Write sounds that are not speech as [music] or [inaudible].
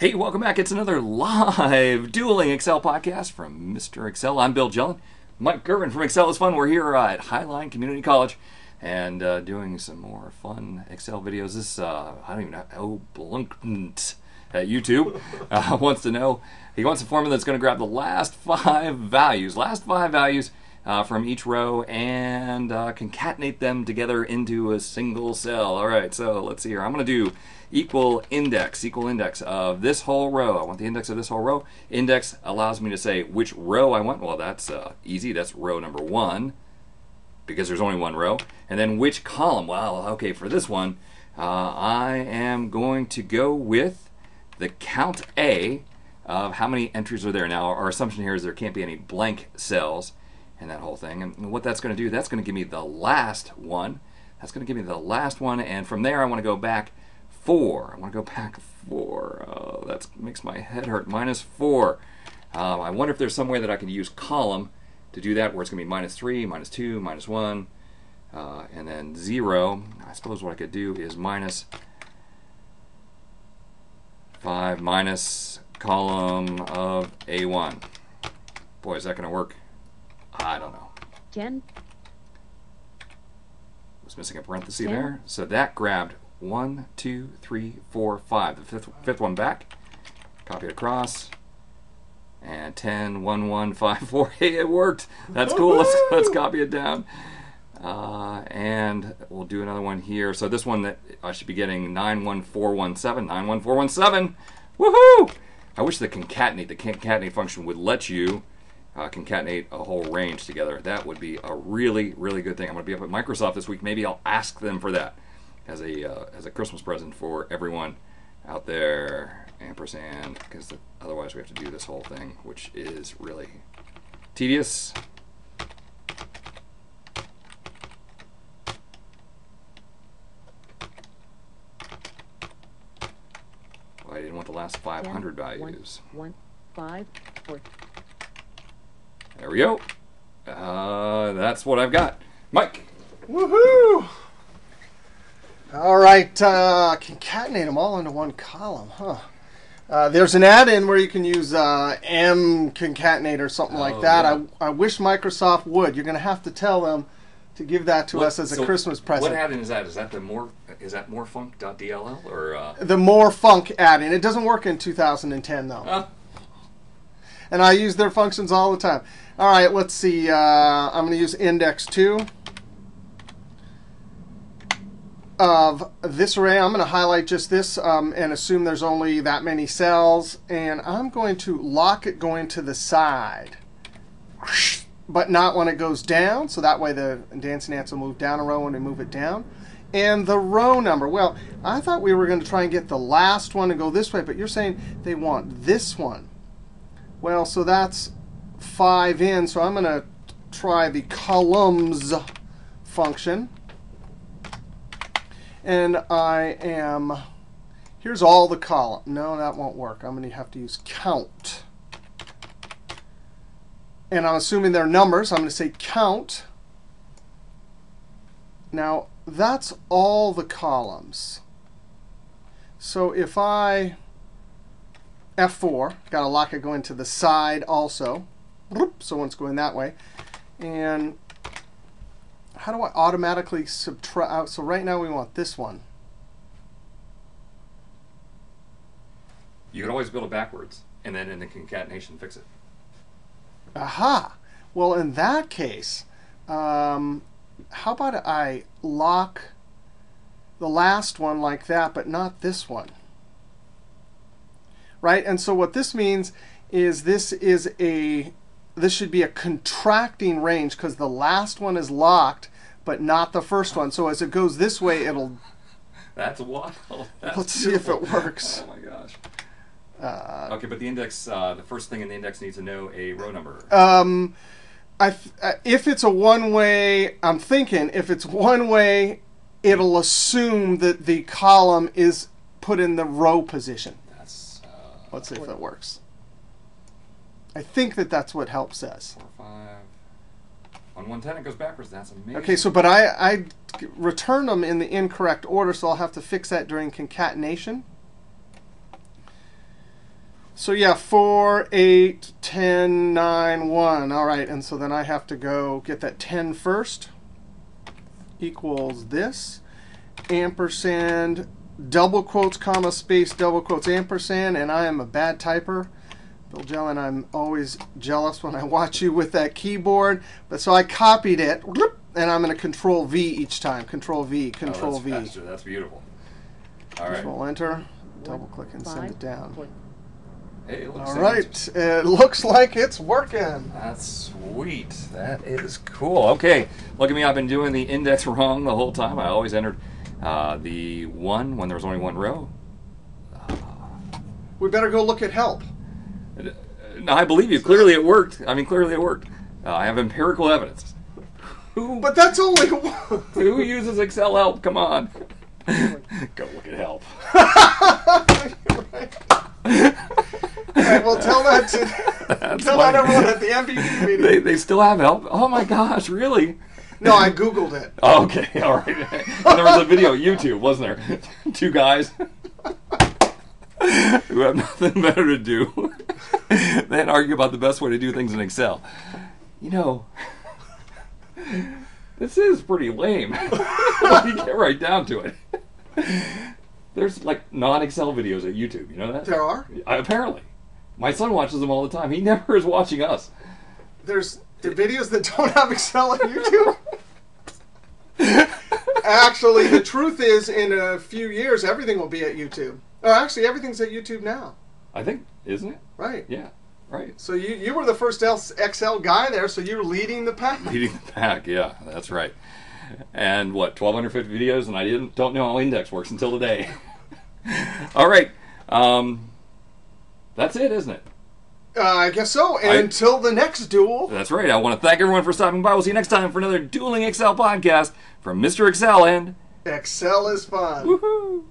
Hey, welcome back. It's another live [laughs] dueling Excel podcast from Mr. Excel. I'm Bill Jelen. Mike Girvin from Excel is Fun. We're here uh, at Highline Community College and uh, doing some more fun Excel videos. This, uh, I don't even know, oh, Blunknt at YouTube uh, [laughs] wants to know. He wants a formula that's going to grab the last five values, last five values uh, from each row and uh, concatenate them together into a single cell. All right, so let's see here. I'm going to do equal index, equal index of this whole row. I want the index of this whole row. Index allows me to say which row I want. Well, that's uh, easy. That's row number one because there's only one row. And then which column? Well, okay, for this one, uh, I am going to go with the count A of how many entries are there. Now, our assumption here is there can't be any blank cells and that whole thing. And what that's going to do, that's going to give me the last one. That's going to give me the last one. And from there, I want to go back four. I want to go [laughs] back four. Oh, that makes my head hurt. Minus four. Um, I wonder if there's some way that I can use column to do that where it's going to be minus three, minus two, minus one, uh, and then zero. I suppose what I could do is minus five minus column of A1. Boy, is that going to work? I don't know. 10, Was missing a parenthesis Ten. there. So that grabbed one, two, three, four, five. The fifth, fifth one back. Copy it across. And 10, 1, 1, 5, 4. Hey, [laughs] it worked. That's cool. Let's, let's copy it down. Uh, and we'll do another one here. So this one that I should be getting 91417. 91417. Woohoo! I wish the concatenate, the concatenate function would let you uh, concatenate a whole range together. That would be a really, really good thing. I'm going to be up at Microsoft this week. Maybe I'll ask them for that as a uh, as a Christmas present for everyone out there. Ampersand, because otherwise we have to do this whole thing, which is really tedious. Well, I didn't want the last 500 10, values. 1, 5, 4. There we go. Uh, that's what I've got. Mike. Woohoo! All right, uh, concatenate them all into one column, huh? Uh, there's an add-in where you can use uh, M concatenate or something Oh, like that. yeah. I, I wish Microsoft would. You're going to have to tell them to give that to us as a Christmas present. What add-in is that? Is that the more is that morefunc.dll or uh, the more funk add-in. It doesn't work in 2010 though. And I use their functions all the time. All right, let's see. Uh, I'm going to use index 2 of this array. I'm going to highlight just this um, and assume there's only that many cells. And I'm going to lock it going to the side, but not when it goes down. So that way the dancing ants will move down a row when we move it down. And the row number. Well, I thought we were going to try and get the last one to go this way, but you're saying they want this one. Well, so that's 5 in, so I'm going to try the columns function. And I am, here's all the column. No, that won't work. I'm going to have to use count. And I'm assuming they're numbers. I'm going to say count. Now, that's all the columns. So if I F4. Got to lock it going to the side also. So one's going that way. And how do I automatically subtract? out? So right now we want this one. you can always build it backwards and then in the concatenation fix it. Aha! Well, in that case, um, how about I lock the last one like that, but not this one? Right? And so what this means is this is a this should be a contracting range because the last one is locked, but not the first one. So as it goes this way, it'll. That's wild. [laughs] That's Let's see if it works. Oh my gosh. Uh, Okay, but the index, uh, the first thing in the index needs to know a row number. Um, I th- uh, if it's a one way, I'm thinking if it's one way, it'll assume that the column is put in the row position. That's Let's see if that works. I think that that's what help says. four, five. On 110, it goes backwards. That's amazing. Okay, so but I I return them in the incorrect order, so I'll have to fix that during concatenation. So yeah, 4, 8, 10, 9, 1. All right, and so then I have to go get that 10 first. Equals this. Ampersand, double quotes, comma, space, double quotes, ampersand, and I am a bad typer. Bill Jelen, I'm always jealous when I watch you with that keyboard. But so I copied it, and I'm going to control V each time. Control V, oh, control Oh, control that's V. faster. That's beautiful. All right. Control Enter, double click and send it down. four. Hey, it looks All it looks like it's working. That's sweet. That is cool. Okay, look at me. I've been doing the index [laughs] wrong the whole time. I always entered uh, the one when there was only one row. We better go look at help. No, I believe you. Clearly it worked. I mean, clearly it worked. Uh, I have empirical evidence. Who, But that's only one. who uses Excel help? Come on. Go look at help. Okay, well, tell that to [laughs] tell that everyone at the MVP meeting. They, they still have help? Oh my gosh, really? No, I googled it. Oh, okay, [laughs] all right. There was a video on YouTube, wasn't there? [laughs] Two guys [laughs] who have nothing better to do than argue about the best way to do things in Excel. You know, this is pretty lame. you get right down to it. There's like non-Excel videos at YouTube. You know that? There are. Apparently, my son watches them all the time. He never is watching us. There's the videos that don't have Excel on YouTube. Actually, the truth is, in a few years, everything will be at YouTube. Oh, actually, everything's at YouTube now. I think, isn't it? Right. Yeah, right. So you, you were the first XL guy there, so you're leading the pack. Leading the pack, yeah, that's right. And what, 1,250 videos, and I didn't don't know how index works until today. [laughs] All right, um, that's it, isn't it? Uh, I guess so. And I- until the next duel. That's right. I want to thank everyone for stopping by. We'll see you next time for another Dueling Excel podcast from Mr. Excel and Excel is fun. woohoo!